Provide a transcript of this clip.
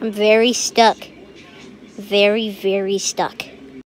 I'm very stuck. Very, very stuck.